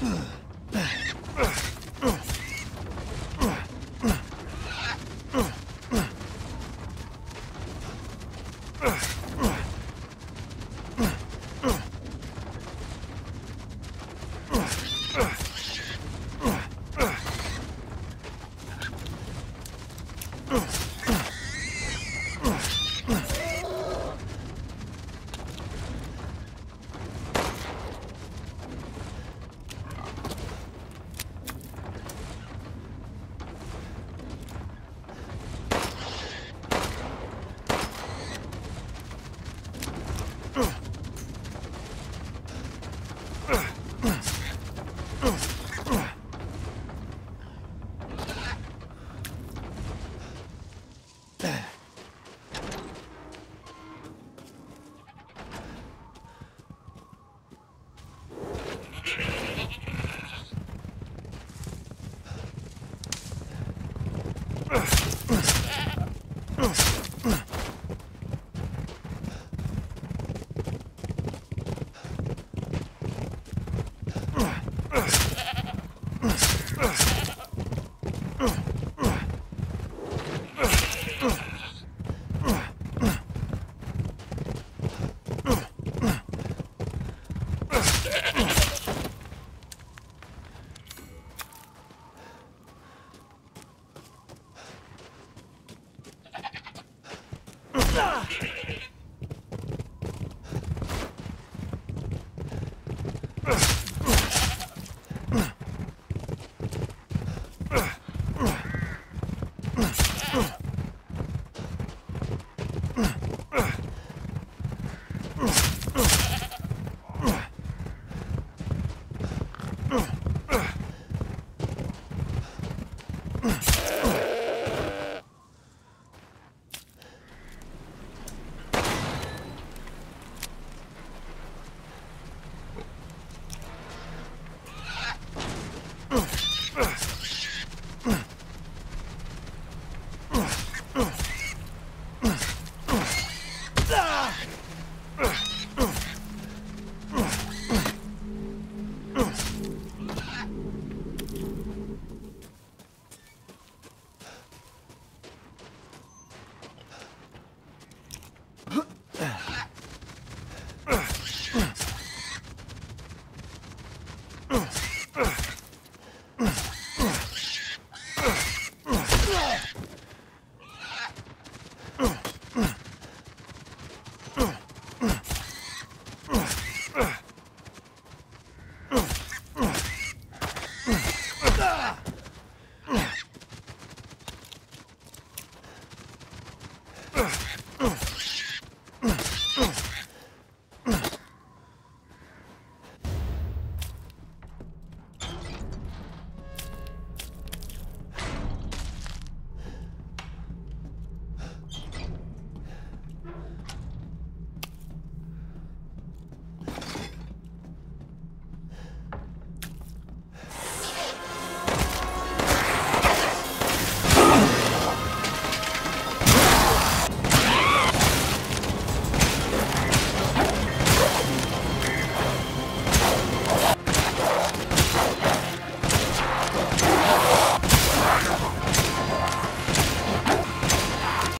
Ugh. Ugh. back. Ugh!